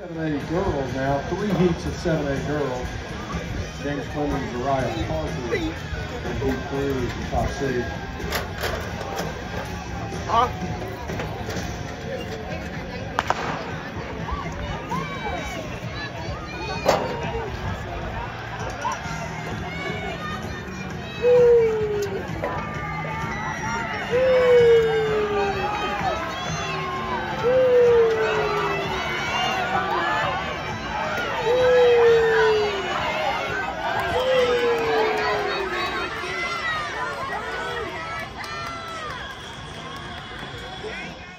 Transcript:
7A girls now, three heats of 7A girls. James Coleman, Uriah Parker, and Three is the top seed. Yeah.